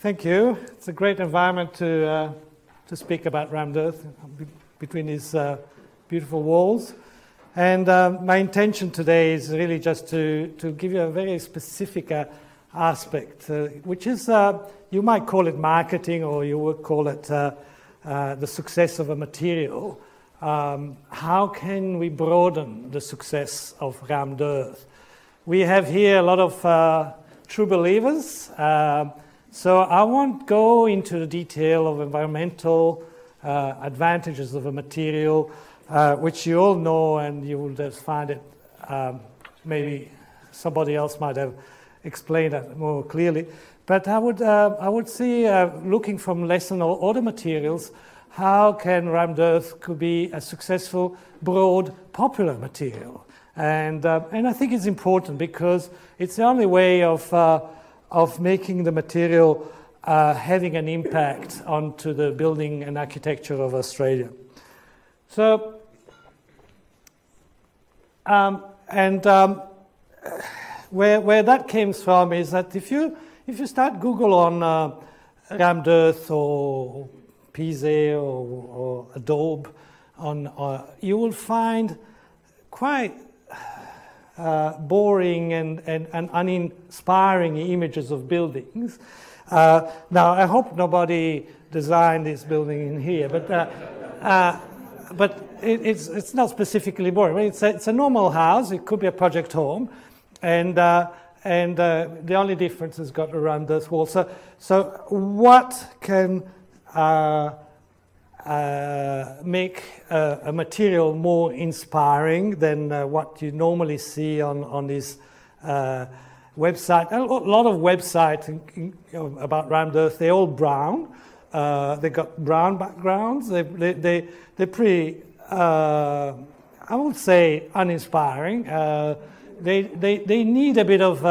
Thank you. It's a great environment to, uh, to speak about rammed earth between these uh, beautiful walls. And uh, my intention today is really just to, to give you a very specific uh, aspect, uh, which is, uh, you might call it marketing or you would call it the success of a material. Um, how can we broaden the success of rammed earth? We have here a lot of true believers. So I won't go into the detail of environmental uh, advantages of a material, uh, which you all know and you will just find it, um, maybe somebody else might have explained that more clearly. But I would, uh, I would see, uh, looking from lesson or other materials, how can rammed earth could be a successful, broad, popular material. And, uh, and I think it's important because it's the only way of uh, of making the material uh, having an impact onto the building and architecture of Australia. So, um, and um, where, where that came from is that if you, if you start Google on uh, earth or Pise or, or Adobe, on, uh, you will find quite uh, boring and, and, and, uninspiring images of buildings. Uh, now, I hope nobody designed this building in here, but, uh, uh but it, it's, it's not specifically boring. It's, a, it's a normal house, it could be a project home, and, uh, and uh, the only difference is got around this wall. So, so what can uh, make uh, a material more inspiring than uh, what you normally see on, on this uh, website. A lot of websites about rammed earth, they're all brown. Uh, they got brown backgrounds. They, they, they, they're pretty, uh, I would say, uninspiring. they, they, they need a bit of,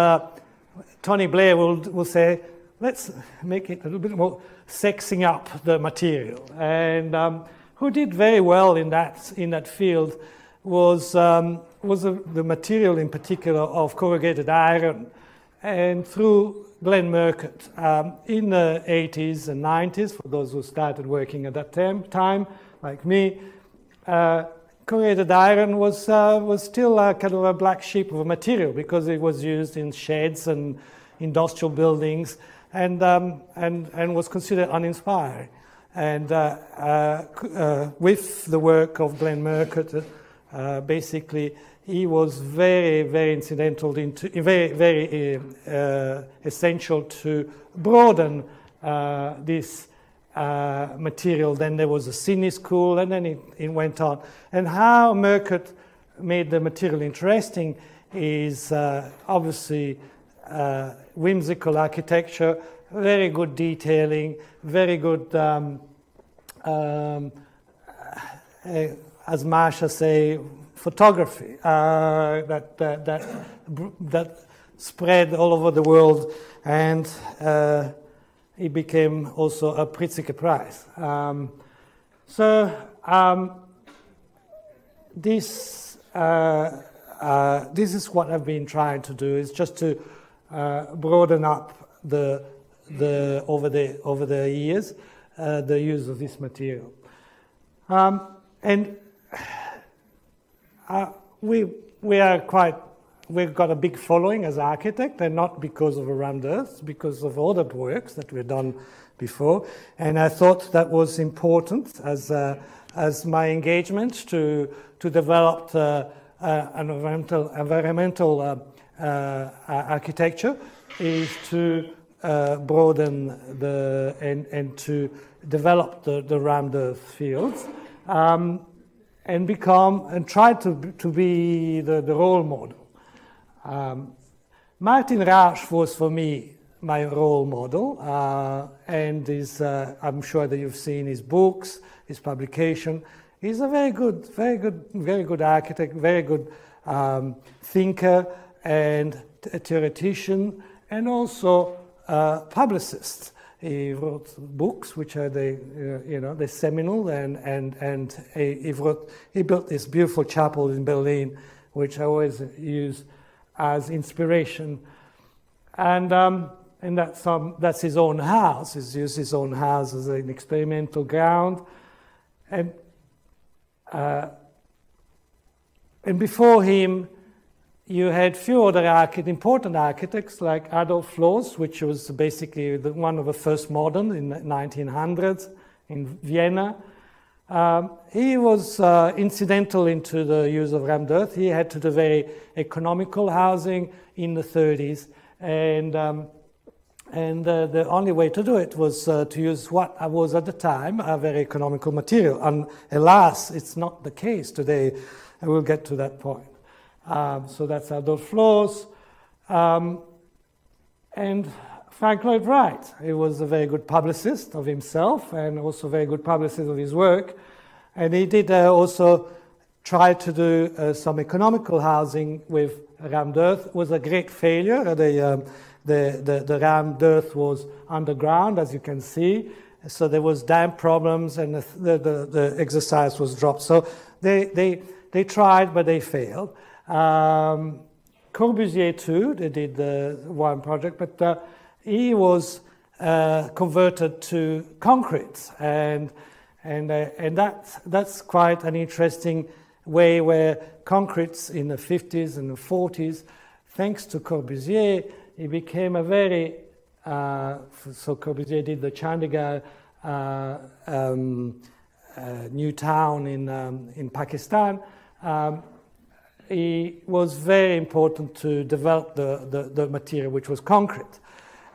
Tony Blair will, will say, let's make it a little bit more sexing up the material. And um, who did very well in that, in that field was, um, was the, the, material in particular of corrugated iron. And through Glenn Murcutt um, in the 80s and 90s, for those who started working at that time, like me, uh, corrugated iron was, uh, was still a kind of a black sheep of a material because it was used in sheds and industrial buildings and, um, and, and was considered uninspiring. And uh, uh, uh, with the work of Glenn Murcutt, uh, basically, he was very, very incidental, into, very, very uh, essential to broaden uh, this material. Then there was a Sydney school, and then it, it went on. And how Murcutt made the material interesting is obviously uh, whimsical architecture, very good detailing, very good, um, um, uh, as Marsha say, photography uh, that, that, that, that, spread all over the world, and uh, it became also a Pritzker Prize. Um, so um, this, uh, uh, this is what I've been trying to do, is just to uh, broaden up the, the, over, the, over the years uh, the use of this material. Um, and uh, we, we are quite, we've got a big following as architect, and not because of Rammed Earth, because of all the works that we've done before. And I thought that was important as, uh, as my engagement to, to develop uh, uh, an environmental, environmental architecture is to uh, broaden the and, and to develop the, the earth fields um, and become and try to, to be the, the role model. Um, Martin Rauch was for me my role model, uh, and is, uh, I'm sure that you've seen his books, his publication. He's a very good, very good, very good architect, very good um, thinker, and a theoretician and also a publicist. He wrote books, which are the, uh, you know, the seminal, and, and, and he, wrote, he built this beautiful chapel in Berlin, which I always use as inspiration. And, um, and that's, um, that's his own house. He's used his own house as an experimental ground. And, uh, and before him, you had few other architects, important architects like Adolf Loos, which was basically the, one of the first modern in the 1900s in Vienna. Um, he was uh, incidental into the use of rammed earth. He had to do very economical housing in the 30s, and um, and uh, the only way to do it was uh, to use what was at the time a very economical material. And alas, it's not the case today. I will get to that point. Um, so that's Adolf Loos. Um, and Frank Lloyd Wright, he was a very good publicist of himself and also very good publicist of his work. And he did uh, also try to do uh, some economical housing with rammed earth. It was a great failure. The, um, the, the, the rammed earth was underground, as you can see. So there was damp problems and the, the, the exercise was dropped. So they, they, they tried, but they failed. Um, Corbusier too, they did the one project, but uh, he was uh, converted to concrete, and and uh, and that that's quite an interesting way where concretes in the 50s and the 40s, thanks to Corbusier, it became a very uh, so Corbusier did the Chandigarh uh, um, uh, new town in um, in Pakistan. Um, it was very important to develop the, the, the material, which was concrete,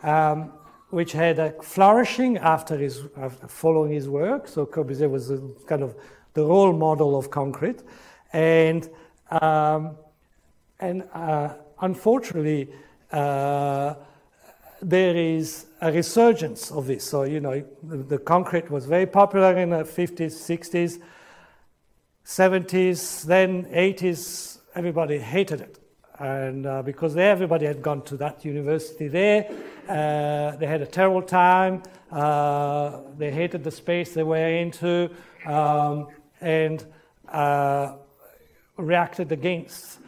um, which had a flourishing after his after following his work. So Corbusier was a, kind of the role model of concrete, and um, and uh, unfortunately. Uh, there is a resurgence of this. So, you know, the, the concrete was very popular in the 50s, 60s, 70s, then 80s, everybody hated it. And uh, because everybody had gone to that university there, uh, they had a terrible time. Uh, they hated the space they were into um, and uh, reacted against.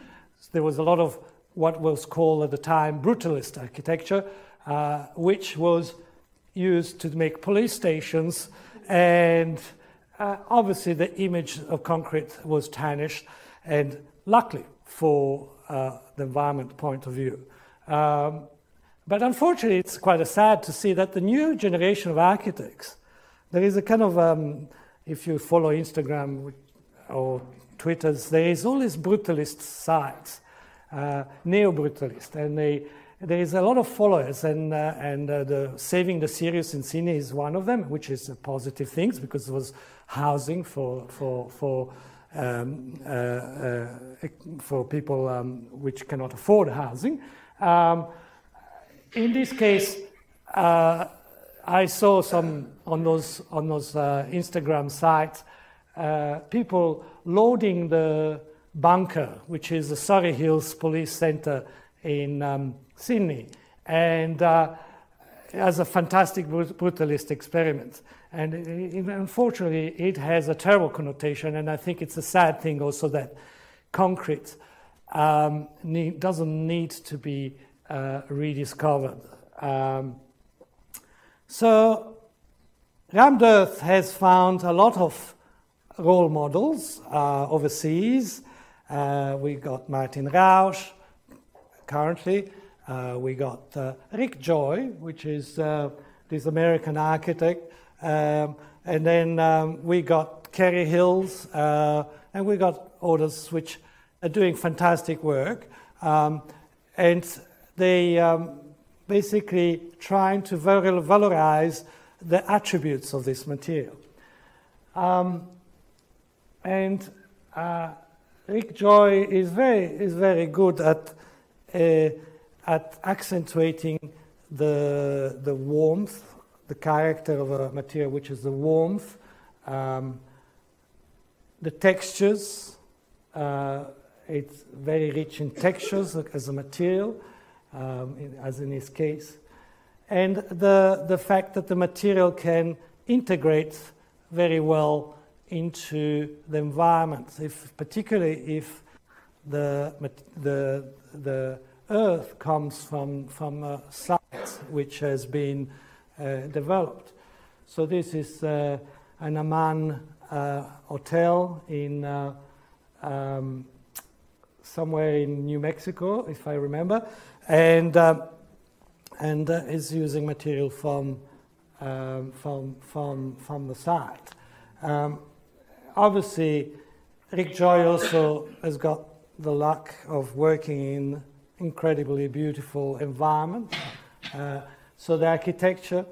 There was a lot of what was called at the time brutalist architecture, uh, which was used to make police stations. And uh, obviously, the image of concrete was tarnished. And luckily for uh, the environment point of view. Um, but unfortunately, it's quite sad to see that the new generation of architects, there is a kind of, um, if you follow Instagram or Twitter, there is all these brutalist sites, uh, neo-brutalist, and they, there is a lot of followers, and, uh, and uh, the Saving the Sirius in Sydney is one of them, which is a positive thing because it was housing for, for, for um, uh, uh, for people um, which cannot afford housing. Um, in this case, uh, I saw some on those on those Instagram sites people loading the bunker, which is the Surry Hills Police Centre in um, Sydney, and uh, as a fantastic brutalist experiment. And it, unfortunately, it has a terrible connotation, and I think it's a sad thing also that concrete um, need, doesn't need to be uh, rediscovered. Um, so, Rammed Earth has found a lot of role models uh, overseas. Uh, we got Martin Rauch currently. Uh, we got uh, Rick Joy, which is uh, this American architect um, and then um, we got Kerry Hills, uh, and we got others which are doing fantastic work. Um, and they um, basically trying to valorize the attributes of this material. Um, and uh, Rick Joy is very, is very good at, uh, at accentuating the, the warmth the character of a material, which is the warmth, um, the textures. Uh, it's very rich in textures as a material, um, in, as in this case. And the, the fact that the material can integrate very well into the environment, if, particularly if the, the, the earth comes from, from a site which has been uh, developed. So this is uh, an Aman uh, hotel in uh, um, somewhere in New Mexico, if I remember, and um, and is using material from um, from from from the site. Um, obviously, Rick Joy also has got the luck of working in incredibly beautiful environment. Uh, so the architecture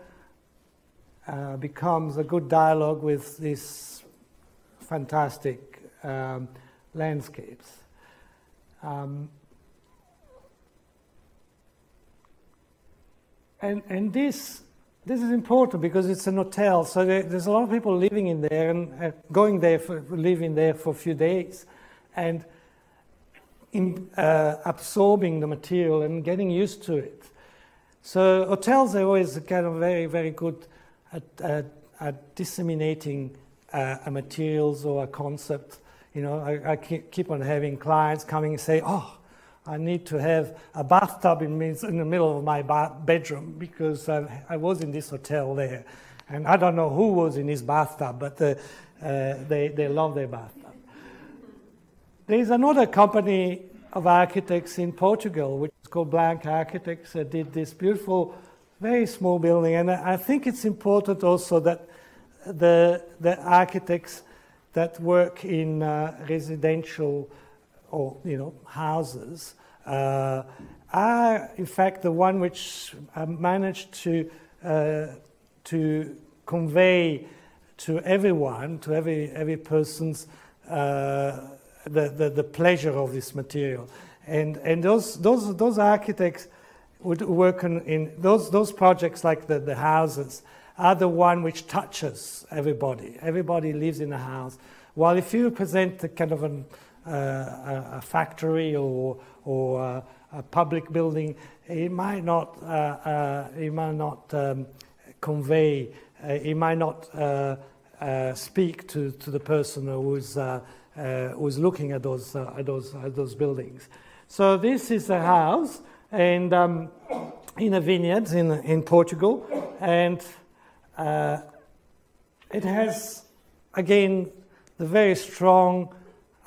uh, becomes a good dialogue with these fantastic um, landscapes. Um, and, and this this is important because it's an hotel, so there, there's a lot of people living in there and uh, going there for living there for a few days, and in, uh, absorbing the material and getting used to it. So hotels are always kind of very very good at, at, at disseminating uh, a materials or a concept. You know, I, I keep on having clients coming and say, "Oh, I need to have a bathtub in, in the middle of my bedroom because I, I, was in this hotel there. And I don't know who was in his bathtub, but uh, uh, they, they love their bathtub. There's another company of architects in Portugal, which is called Blank Architects, that did this beautiful, very small building. And I think it's important also that the, the architects that work in uh, residential or you know houses uh, are in fact the one which uh, managed to uh, to convey to everyone, to every every person's uh, the, the, the pleasure of this material, and and those those those architects would work on, in those those projects like the, the houses are the one which touches everybody. Everybody lives in a house. While if you present a kind of an a, a factory or, or a, a, public building, it might not, uh, uh, it might not um, convey, uh, it might not speak to, to the person who's, who's looking at those, at, those, at those buildings. So this is a house and um, in a vineyard in, in Portugal, and uh, it has again the very strong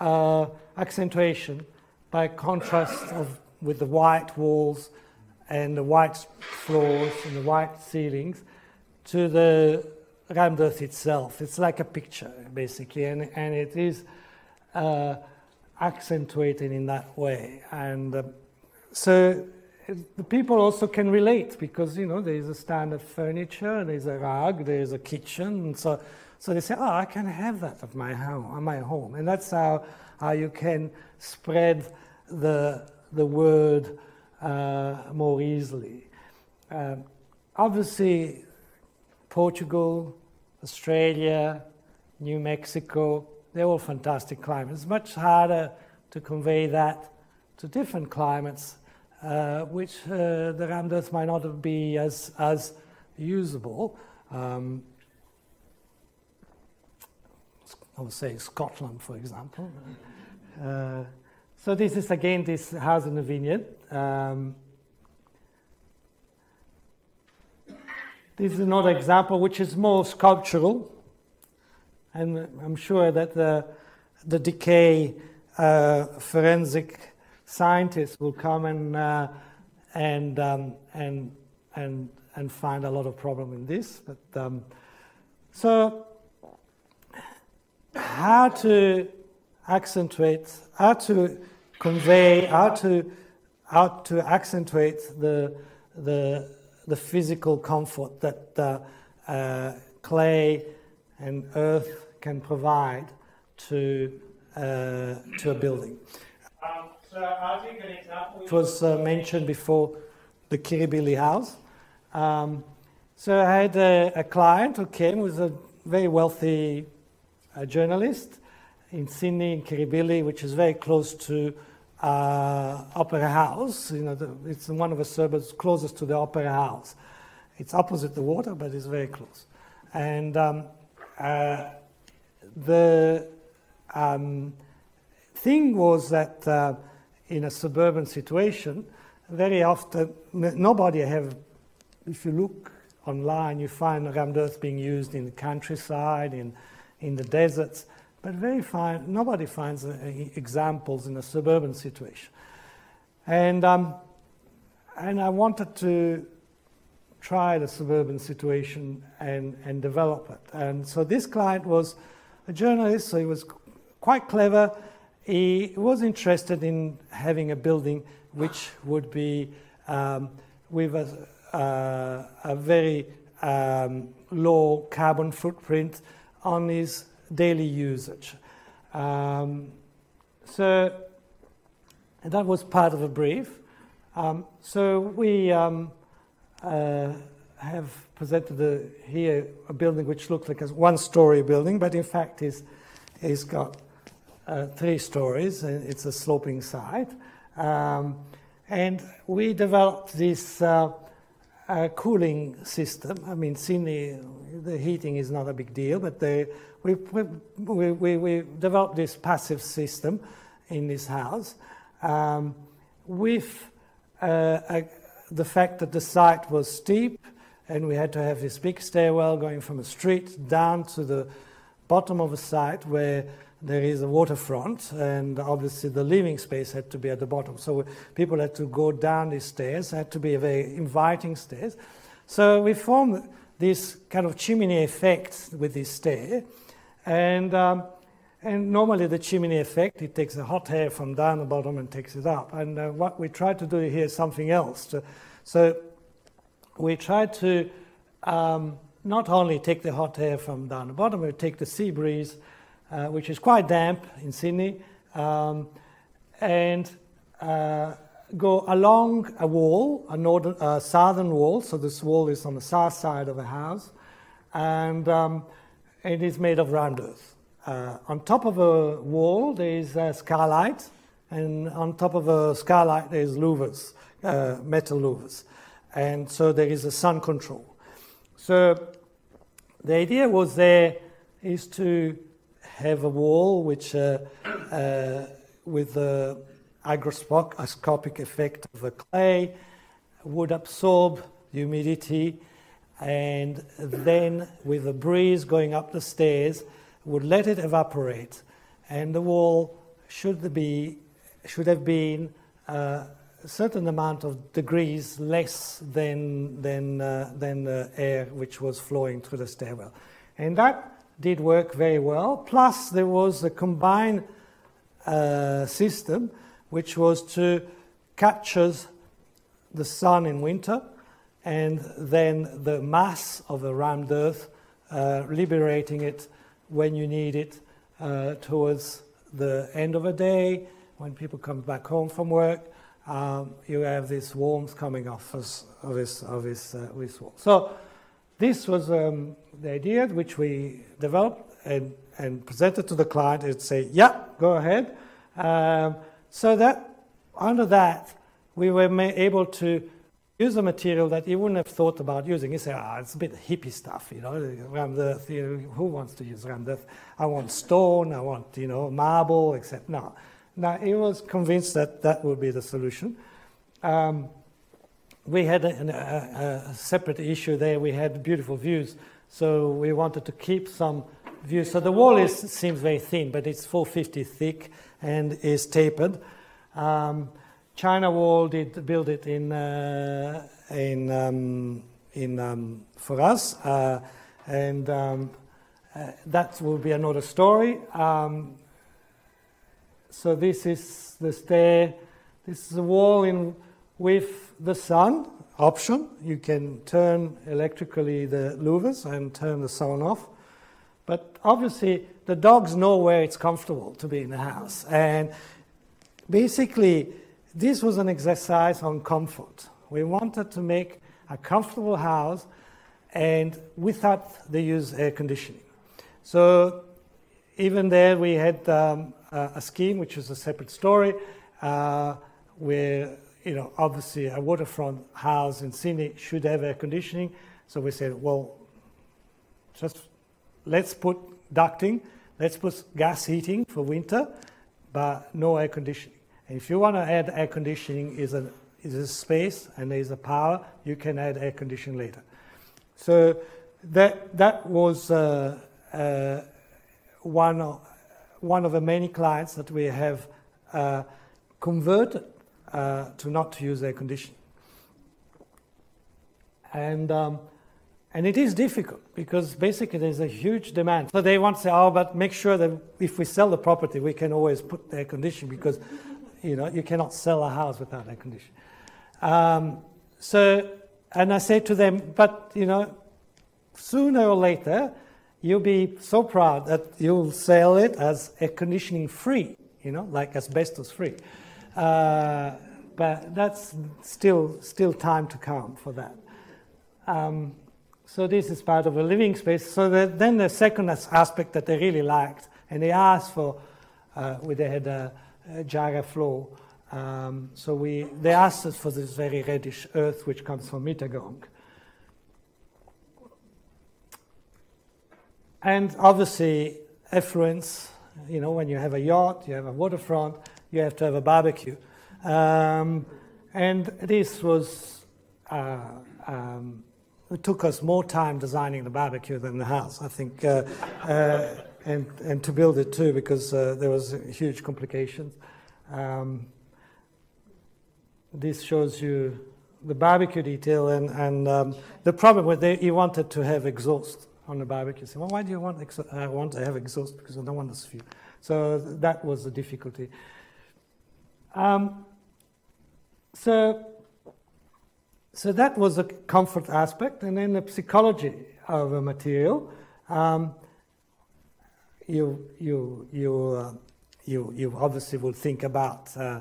uh, accentuation by contrast of, with the white walls and the white floors and the white ceilings to the rammed earth itself. It's like a picture, basically, and, and it is uh, accentuated in that way. And uh, so the people also can relate because, you know, there's a standard furniture, there's a rug, there's a kitchen, and so so they say, oh, I can have that at my home, at my home. And that's how, how you can spread the, the word uh, more easily. Um, obviously, Portugal, Australia, New Mexico, they're all fantastic climates. It's much harder to convey that to different climates, uh, which uh, the rammed earth might not be as, as usable. Um, I would say Scotland, for example. Uh, so this is again this house in the vineyard. Um, this is another example which is more sculptural, and I'm sure that the, the decay uh, forensic scientists will come and uh, and um, and and and find a lot of problem in this. But um, so how to accentuate, how to convey, how to, how to accentuate the, the, the physical comfort that uh, uh, clay and earth can provide to, uh, to a building. Um, so I'll take an example. It was uh, mentioned before the Kirribilli house. Um, so I had a, a client who came with a very wealthy a journalist in Sydney, in Kirribilli, which is very close to uh, Opera House. You know, the, it's one of the suburbs closest to the Opera House. It's opposite the water, but it's very close. And um, uh, the um, thing was that uh, in a suburban situation, very often nobody have if you look online, you find rammed earth being used in the countryside, in, in the deserts, but very fine, nobody finds uh, examples in a suburban situation. And, um, and I wanted to try the suburban situation and, and develop it. And so this client was a journalist, so he was quite clever. He was interested in having a building which would be um, with a, uh, a very um, low carbon footprint on his daily usage. Um, so that was part of a brief. Um, so we um, uh, have presented a, here a building which looks like a one-story building, but in fact is is got uh, three stories. And it's a sloping site, um, and we developed this uh, cooling system. I mean, Sydney, the heating is not a big deal, but we, we, we, we developed this passive system in this house um, with uh, a, the fact that the site was steep and we had to have this big stairwell going from a street down to the bottom of a site where there is a waterfront, and obviously the living space had to be at the bottom. So people had to go down these stairs, had to be very inviting stairs. So we formed this kind of chimney effect with this stair, and um, and normally the chimney effect it takes the hot air from down the bottom and takes it up. And uh, what we try to do here is something else. To, so we try to um, not only take the hot air from down the bottom, we take the sea breeze uh, which is quite damp in Sydney, um, and uh, go along a wall, a northern, uh, southern wall. So this wall is on the south side of the house, and um, it is made of rammed earth. Uh, on top of a wall, there is a skylight, and on top of a skylight, there is louvers, uh, metal louvers, and so there is a sun control. So the idea was there is to have a wall which, uh, uh, with the hygroscopic effect of the clay, would absorb the humidity and then with the breeze going up the stairs would let it evaporate and the wall should be should have been uh, a certain amount of degrees less than than uh, than the air which was flowing through the stairwell and that did work very well. Plus, there was a combined uh, system which was to capture the sun in winter and then the mass of the rammed earth, uh, liberating it when you need it uh, towards the end of a day, when people come back home from work. Um, you have this warmth coming off of this, of this, uh, this wall. So this was um, the idea which we developed and, and presented to the client and say, yeah, go ahead. Um, so that under that, we were able to use a material that you wouldn't have thought about using. You say, ah, it's a bit hippie stuff, you know, rammed earth, you know, who wants to use rammed earth? I want stone, I want, you know, marble, except no. Now, he was convinced that that would be the solution. Um, we had a, a, a, separate issue there. We had beautiful views, so we wanted to keep some views. So the wall is, seems very thin, but it's 450 thick and is tapered. Um, China Wall did build it in uh, in um, in um, for us, uh, and um, uh, that will be another story. Um, so this is the stair. This is a wall in with the sun option, you can turn electrically the louvers and turn the sun off. But obviously, the dogs know where it's comfortable to be in the house. And basically, this was an exercise on comfort. We wanted to make a comfortable house and without the use of air conditioning. So even there, we had um, a scheme, which is a separate story, uh, where you know, obviously a waterfront house in Sydney should have air conditioning. So we said, well, just let's put ducting, let's put gas heating for winter, but no air conditioning. If you want to add air conditioning, is a there's space and there's a power, you can add air conditioning later. So that, that was uh, uh, one, of, one of the many clients that we have uh, converted uh, to not to use air conditioning. And, um, and it is difficult because basically there's a huge demand. So they want to say, oh, but make sure that if we sell the property, we can always put air conditioning because you know, you cannot sell a house without air conditioning. Um, so, and I said to them, but you know, sooner or later, you'll be so proud that you'll sell it as air conditioning free, you know, like asbestos free. Uh, but that's still still time to come for that. Um, so this is part of a living space. So then the second aspect that they really liked, and they asked for, uh, they had a jarrah flow. Um, so we, they asked us for this very reddish earth which comes from Mittagong. And obviously, effluence, you know, when you have a yacht, you have a waterfront, you have to have a barbecue. Um, and this was, uh, um, it took us more time designing the barbecue than the house, I think, uh, uh, and, and to build it too, because uh, there was huge complications. Um, this shows you the barbecue detail, and, and um, the problem with it, he wanted to have exhaust on the barbecue. So, well, why do you want, I want to have exhaust? Because I don't want this fuel. So that was the difficulty. Um, so, so that was a comfort aspect, and then the psychology of a material. Um, you, you, you, uh, you, you obviously will think about, uh,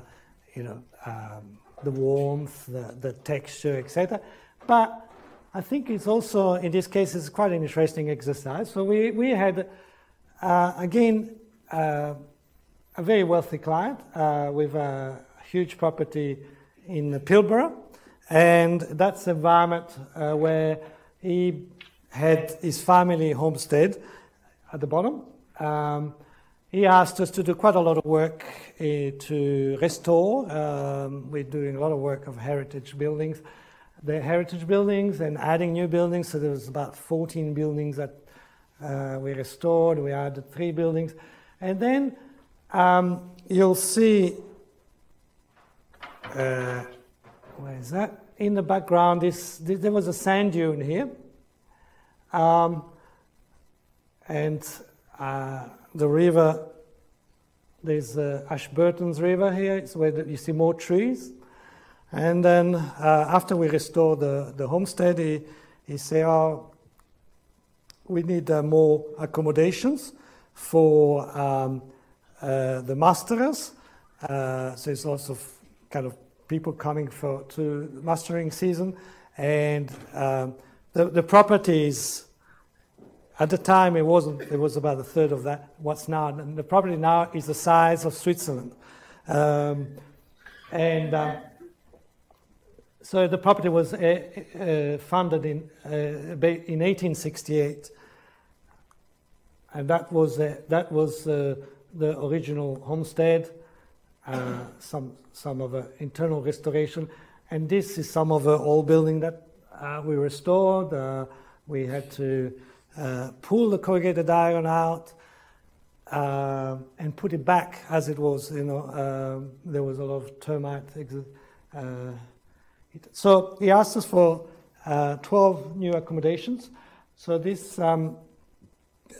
you know, um, the warmth, the, the texture, etc. But I think it's also, in this case, it's quite an interesting exercise. So we, we had, uh, again, uh, a very wealthy client uh, with a huge property in Pilbara. And that's the environment uh, where he had his family homestead at the bottom. Um, he asked us to do quite a lot of work uh, to restore. Um, we're doing a lot of work of heritage buildings, the heritage buildings, and adding new buildings. So there was about 14 buildings that uh, we restored. We added three buildings, and then um, you'll see. Uh, where is that? In the background, this, there was a sand dune here, um, and uh, the river, there's uh, Ashburton's River here, it's where you see more trees. And then uh, after we restored the, the homestead, he, he said, oh, we need uh, more accommodations for um, uh, the musterers. Uh, so there's lots of kind of people coming for to mustering season. And um, the, the properties at the time, it wasn't. It was about a third of that. What's now? And the property now is the size of Switzerland, um, and uh, so the property was uh, uh, funded in uh, in 1868, and that was uh, that was uh, the original homestead. some some of the internal restoration, and this is some of the old building that we restored. we had to uh, pull the corrugated iron out, uh, and put it back as it was. You know, uh, there was a lot of termite. Uh, so he asked us for uh, 12 new accommodations. So this, um,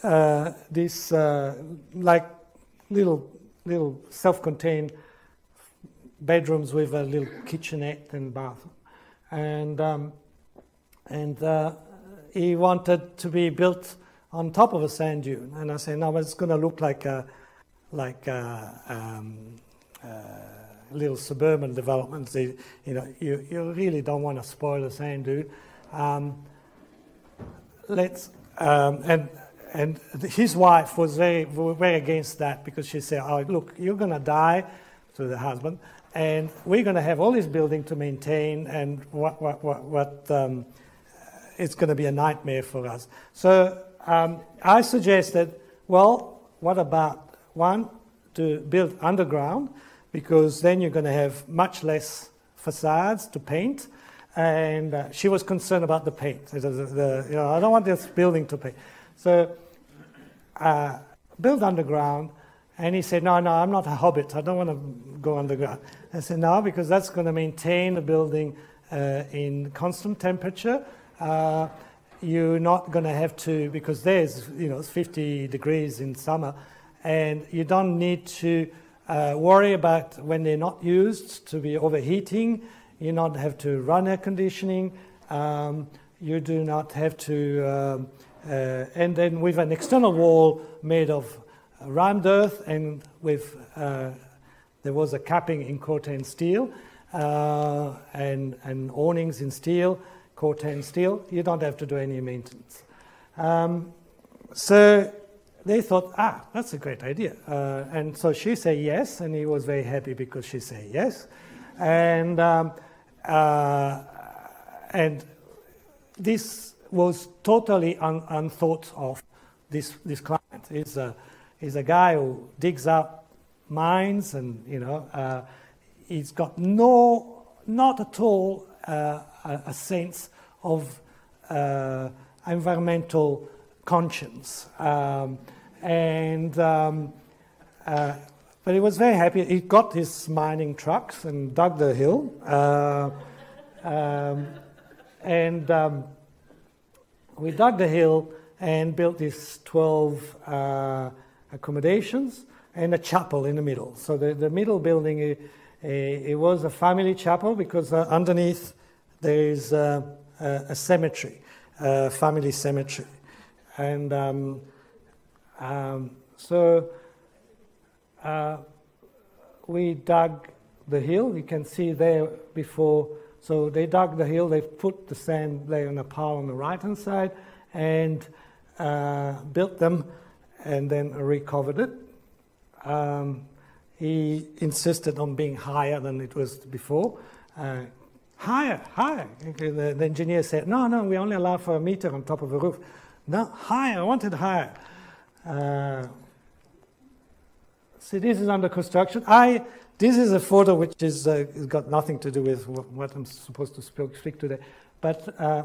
uh, this like little, little self-contained bedrooms with a little kitchenette and bathroom, and um, and he wanted to be built on top of a sand dune. And I said, no, it's going to look like a, like a, um, a little suburban development. So, you know, you, you really don't want to spoil a sand dune. Um, let's, um, and, and his wife was very, very against that because she said, oh, look, you're going to die to the husband, and we're going to have all this building to maintain, and what, what, what, what um, it's going to be a nightmare for us. So um, I suggested, well, what about one, to build underground, because then you're going to have much less facades to paint, and uh, she was concerned about the paint. The, the, you know, I don't want this building to paint. So, uh, build underground, and he said, No, no, I'm not a hobbit. I don't want to go underground. I said, No, because that's going to maintain the building uh, in constant temperature. Uh, you're not going to have to, because there's, you know, 50 degrees in summer, and you don't need to uh, worry about when they're not used to be overheating. You not have to run air conditioning. Um, you do not have to, um, uh, and then with an external wall made of rammed earth and with uh, there was a capping in Corten steel uh, and, and awnings in steel, Corten steel. You don't have to do any maintenance. Um, so they thought, ah, that's a great idea. Uh, and so she said yes, and he was very happy because she said yes. And, um, uh, and this was totally un- unthought of, this, this client. He's a, he's a guy who digs up mines and, you know, uh, he's got no, not at all a, a, sense of uh, environmental conscience. Um, and um, uh, but he was very happy. He got his mining trucks and dug the hill, uh, um, and um, we dug the hill and built these 12 uh, accommodations and a chapel in the middle. So the, the middle building, it, it was a family chapel because uh, underneath there is a, a, cemetery, a family cemetery, and um, um, so uh, we dug the hill. You can see there before. So they dug the hill. They put the sand layer on a pile on the right hand side and uh, built them, and then recovered it. Um, he insisted on being higher than it was before. Uh, higher, higher. The, the, engineer said, no, no, we only allow for a meter on top of the roof. No, higher, I wanted higher. Uh, see, this is under construction. I, this is a photo which is uh, got nothing to do with what I'm supposed to speak, today. But uh,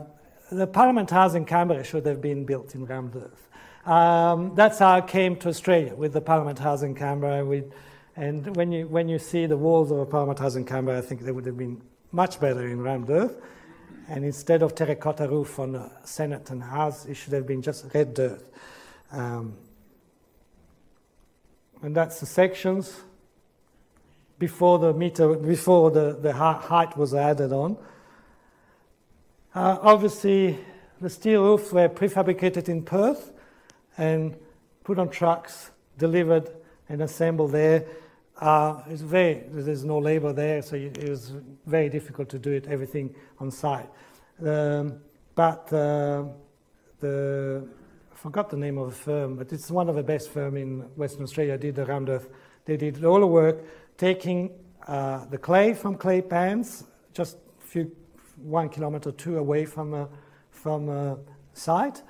the Parliament House in Canberra should have been built in earth. Um, that's how I came to Australia with the Parliament House in Canberra. We, and when you, when you see the walls of a Parliament House in Canberra, I think they would have been much better in earth. And instead of terracotta roof on the Senate and House, it should have been just red dirt. Um, and that's the sections before the meter, before the, the height was added on. Uh, obviously, the steel roofs were prefabricated in Perth and put on trucks, delivered and assembled there. Uh, it's very, there's no labor there, so it was very difficult to do it, everything on site. Um, but uh, the forgot the name of the firm, but it's one of the best firm in Western Australia. Did rammed Earth. They did all the work, taking uh, the clay from clay pans, just few one kilometer two away from a, from a site.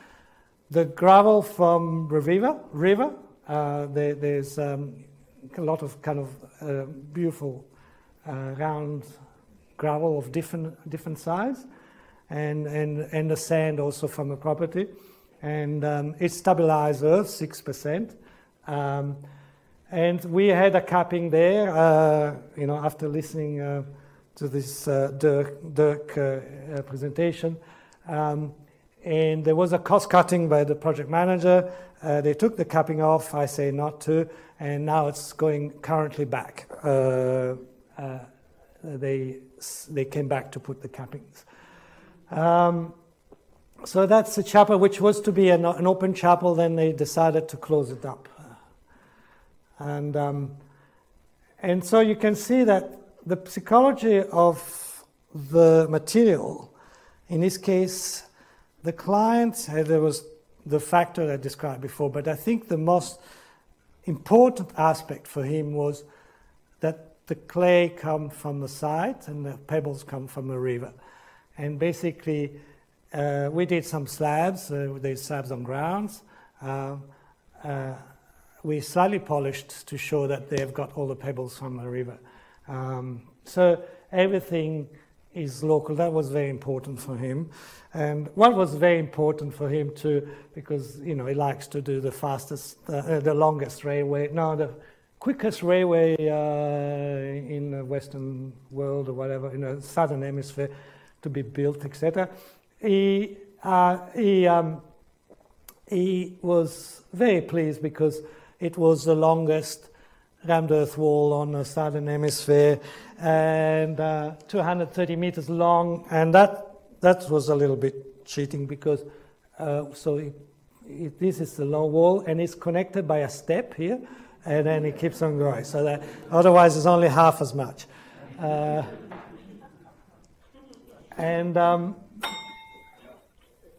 The gravel from the river, river. Uh, there, there's um, a lot of kind of uh, beautiful uh, round gravel of different different size, and and and the sand also from the property and um, it stabilized Earth 6%. Um, and we had a capping there, uh, you know, after listening uh, to this uh, Dirk, Dirk uh, presentation. Um, and there was a cost cutting by the project manager. Uh, they took the capping off, I say not to, and now it's going currently back. they, they came back to put the cappings. Um, so that's a chapel which was to be an, an, open chapel, then they decided to close it up. And, um, and so you can see that the psychology of the material, in this case, the client, uh, there was the factor I described before, but I think the most important aspect for him was that the clay come from the site and the pebbles come from the river. And basically, uh, we did some slabs, uh, slabs on grounds. Uh, uh, we slightly polished to show that they've got all the pebbles from the river. Um, so, everything is local. That was very important for him. And what was very important for him too, because you know he likes to do the fastest, uh, the longest railway, no, the quickest railway uh, in the Western world or whatever, in the Southern Hemisphere, to be built, etc. He uh, he um, he was very pleased because it was the longest rammed earth wall on the Southern Hemisphere and uh, 230 meters long, and that that was a little bit cheating because uh, so it, it, this is the low wall and it's connected by a step here and then it keeps on going. So that otherwise it's only half as much. Uh, and um,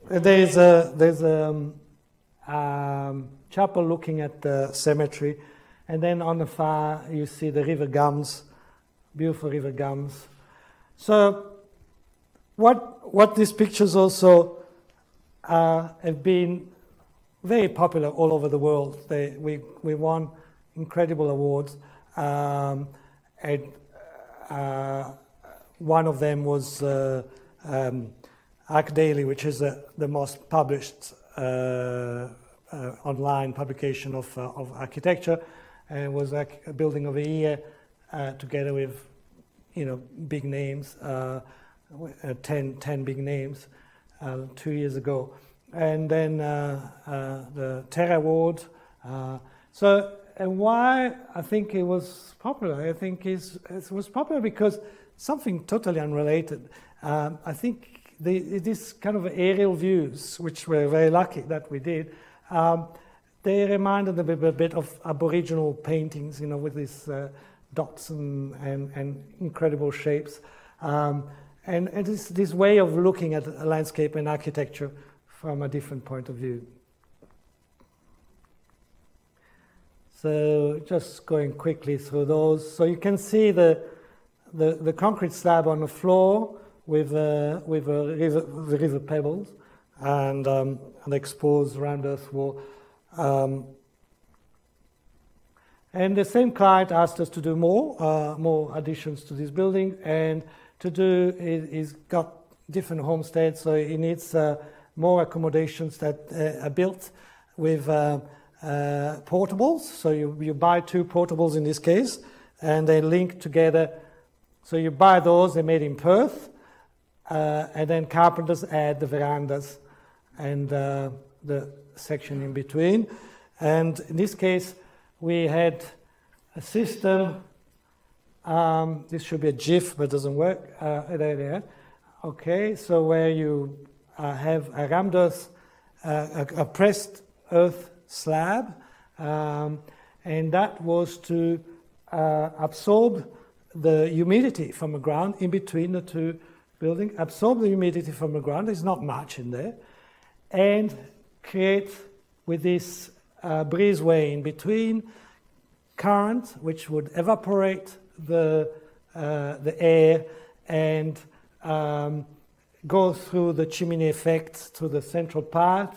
there's a there's a um, um, chapel looking at the cemetery and then on the far you see the river gums beautiful river gums so what, what these pictures also uh, have been very popular all over the world. They, we, we won incredible awards. Um, and uh, one of them was uh, um, ArchDaily, which is uh, the most published uh, uh, online publication of, of architecture, and it was like a building of a year together with you know big names uh, 10, 10 big names uh, two years ago. And then uh, uh, the Terra Award. Uh, so, and why I think it was popular, I think is, it was popular because something totally unrelated. Um, I think the, this kind of aerial views, which we're very lucky that we did, um, they reminded me a bit of Aboriginal paintings, you know, with these uh, dots and, and, and, incredible shapes. Um, and, and this, this way of looking at landscape and architecture from a different point of view. So just going quickly through those. So you can see the, the, the concrete slab on the floor with, uh, with a river, the river pebbles and um, an exposed rammed earth wall. Um, and the same client asked us to do more, uh, more additions to this building, and to do. He's got different homesteads, so he needs uh, more accommodations that uh, are built with uh, uh, portables. So you, you buy two portables in this case, and they link together. So you buy those, they're made in Perth, uh, and then carpenters add the verandas and the section in between. And in this case, we had a system um, this should be a GIF, but doesn't work. Uh, there, there. Okay, so where you uh, have a earth, uh, a, a, pressed earth slab, um, and that was to uh, absorb the humidity from the ground in between the two buildings, absorb the humidity from the ground, there's not much in there, and create with this uh, breezeway in between current which would evaporate the, uh, the air and um, go through the chimney effect to the central part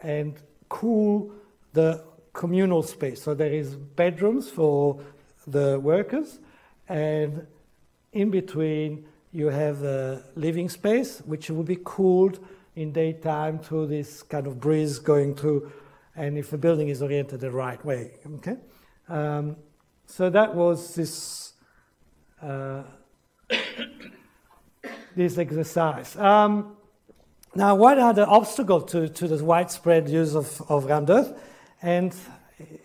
and cool the communal space. So there is bedrooms for the workers, and in between you have the living space, which will be cooled in daytime through this kind of breeze going through, and if the building is oriented the right way. Okay, um, so that was this uh, this exercise. Um, now, what are the obstacles to, to the widespread use of, of rammed earth? And,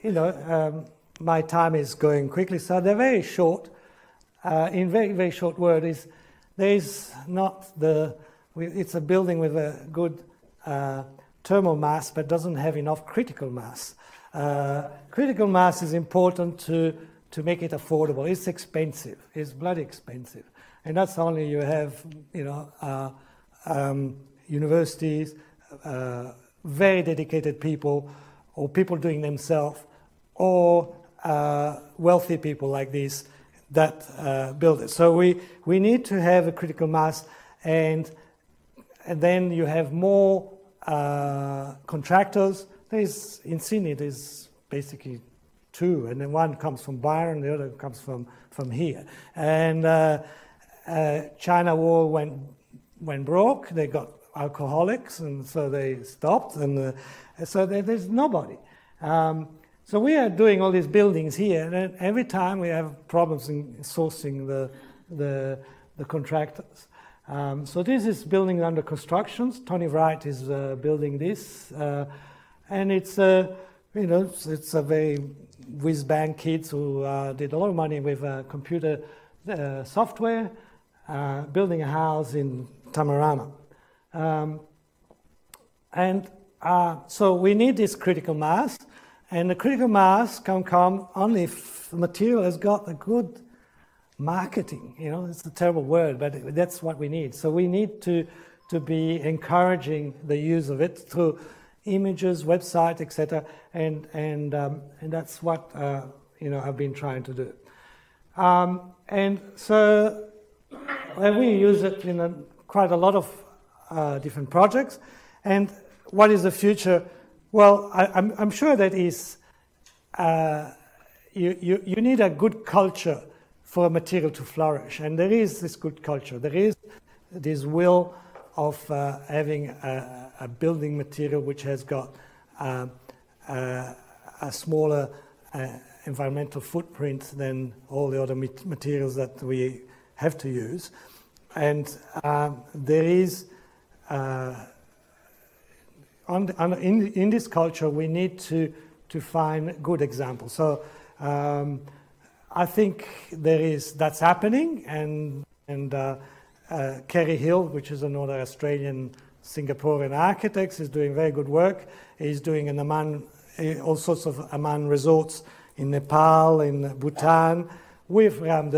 you know, um, my time is going quickly, so they're very short. Uh, in very, very short word is there is not the, it's a building with a good uh, thermal mass, but doesn't have enough critical mass. Uh, critical mass is important to to make it affordable. It's expensive. It's bloody expensive. And that's only you have, you know, uh, um, universities, uh, very dedicated people, or people doing themselves, or uh, wealthy people like this that uh, build it. So we, we need to have a critical mass, and, and then you have more uh, contractors. There's in Sydney, there's basically two, and then one comes from Byron, the other comes from, from here. And, uh, uh, China Wall went went broke. They got alcoholics, and so they stopped. And uh, so there, there's nobody. Um, so we are doing all these buildings here, and every time we have problems in sourcing the the, the contractors. Um, so this is building under construction. Tony Wright is uh, building this, uh, and it's a you know it's, it's a very whiz bang kids who uh, did a lot of money with uh, computer uh, software, uh, building a house in Tamarama. Um, and uh, so we need this critical mass, and the critical mass can come only if the material has got a good marketing. You know, it's a terrible word, but that's what we need. So we need to, to be encouraging the use of it through images, website, etc. And, and, um, and that's what, uh, you know, I've been trying to do. Um, and so and we use it in a, quite a lot of uh, different projects. And what is the future? Well, I, am sure that is uh, you, you, you need a good culture for a material to flourish. And there is this good culture. There is this will of uh, having a, a, building material which has got uh, uh, a smaller uh, environmental footprint than all the other materials that we have to use. And um, there is, uh, on, on, in, in this culture, we need to, to find good examples. So um, I think there is, that's happening, and, and uh, uh, Kerry Hill, which is another Australian Singaporean architect, is doing very good work. He's doing an Aman, all sorts of Aman resorts in Nepal, in Bhutan, with rammed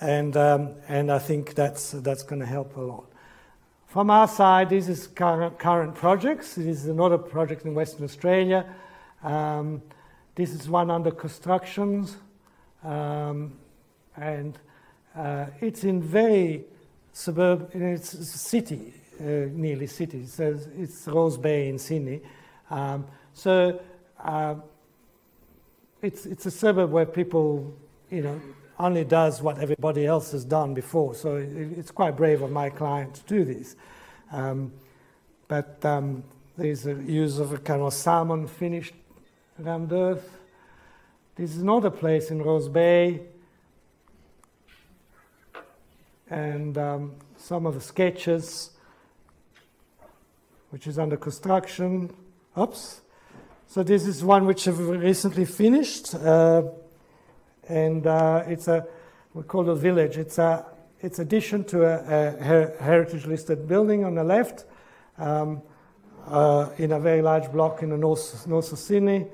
and, um, and I think that's, that's going to help a lot. From our side, this is current, current projects. This is another project in Western Australia. Um, this is one under construction, um, and uh, it's in very suburb, it's city, uh, nearly city. So it's Rose Bay in Sydney. Um, so uh, it's, it's a suburb where people, you know, only does what everybody else has done before. So it's quite brave of my client to do this. Um, but um, there's a use of a kind of salmon finished rammed earth. This is another place in Rose Bay. And um, some of the sketches, which is under construction. Oops. So this is one which I've recently finished. Uh, and uh, it's a we call it a village. It's a it's addition to a, a heritage listed building on the left, um, uh, in a very large block in the north north of Sydney.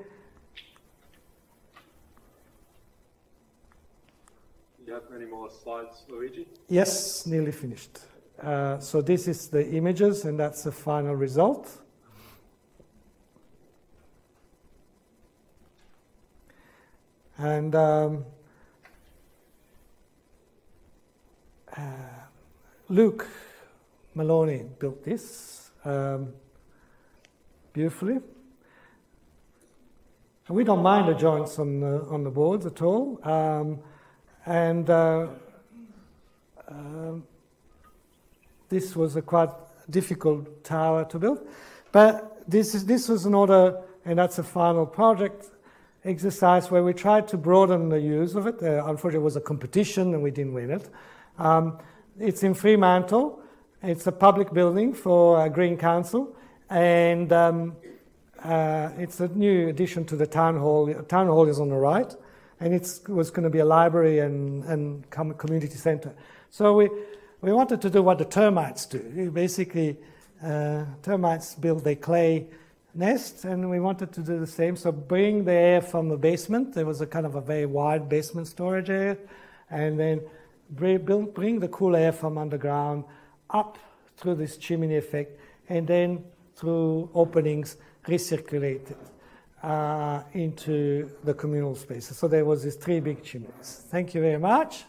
Have any more slides, Luigi? Yes, nearly finished. Uh, so this is the images, and that's the final result. And um, uh, Luke Maloney built this um, beautifully. And we don't mind the joints on the, on the boards at all. Um, and uh, um, this was a quite difficult tower to build. But this, is, this was another, and that's a final project exercise where we tried to broaden the use of it. Uh, unfortunately, it was a competition and we didn't win it. Um, it's in Fremantle. It's a public building for uh, Green Council, and um, uh, it's a new addition to the town hall. The town hall is on the right, and it was going to be a library and, and community centre. So we, we wanted to do what the termites do. Basically, uh, termites build their clay nest, and we wanted to do the same. So bring the air from the basement. There was a kind of a very wide basement storage area, and then bring, bring the cool air from underground up through this chimney effect, and then through openings recirculate it uh, into the communal spaces. So there was these three big chimneys. Thank you very much.